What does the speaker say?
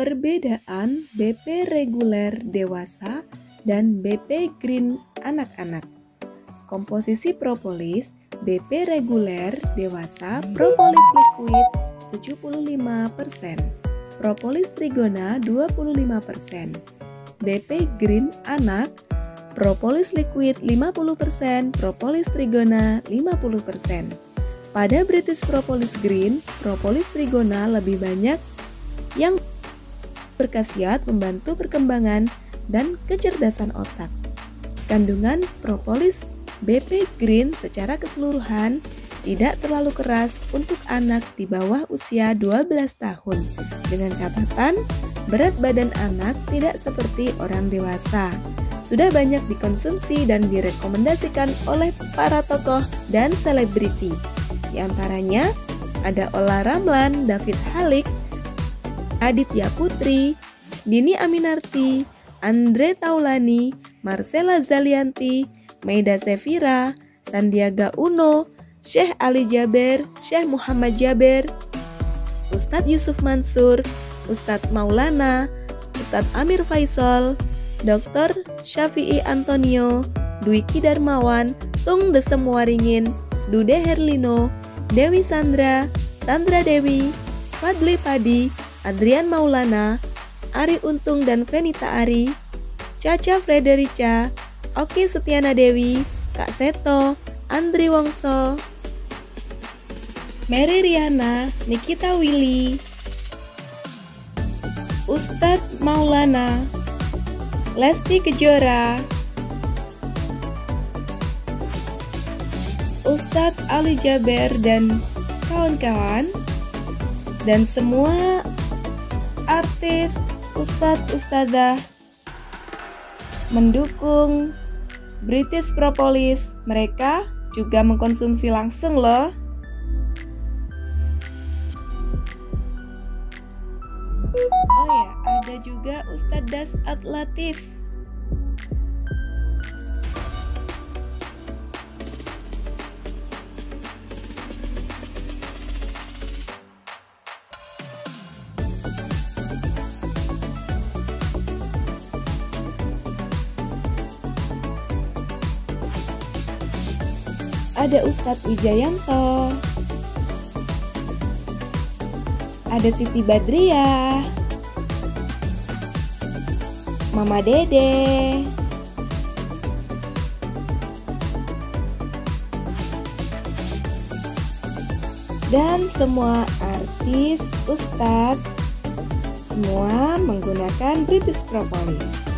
Perbedaan BP reguler dewasa dan BP green anak-anak. Komposisi propolis BP reguler dewasa propolis liquid 75%, propolis trigona 25%, BP green anak propolis liquid 50%, propolis trigona 50%. Pada British Propolis Green, propolis trigona lebih banyak yang berkhasiat membantu perkembangan dan kecerdasan otak. Kandungan propolis BP Green secara keseluruhan tidak terlalu keras untuk anak di bawah usia 12 tahun. Dengan catatan, berat badan anak tidak seperti orang dewasa. Sudah banyak dikonsumsi dan direkomendasikan oleh para tokoh dan selebriti. Di antaranya ada Ola Ramlan, David Halik, Aditya Putri, Dini Aminarti, Andre Taulani, Marcella Zalianti, Maida Sevira, Sandiaga Uno, Syekh Ali Jaber, Syekh Muhammad Jaber, Ustadz Yusuf Mansur, Ustadz Maulana, Ustadz Amir Faisal, Dr. Syafi'i Antonio, Dwiki Darmawan, Tung Desem Waringin, Dude Herlino, Dewi Sandra, Sandra Dewi, Fadli Padi, Adrian Maulana, Ari Untung dan Venita Ari, Caca Frederica, Oki Setiana Dewi, Kak Seto, Andri Wongso, Mary Riana, Nikita Willy, Ustadz Maulana, Lesti Kejora, Ustadz Ali Jaber dan kawan-kawan, dan semua artis, ustadz, ustadzah mendukung British Propolis. Mereka juga mengkonsumsi langsung loh. Oh ya, ada juga Ustadz Dasat Latif. Ada Ustadz Wijayanto, ada Siti Badriah, Mama Dede, dan semua artis, ustadz, semua menggunakan British Propolis.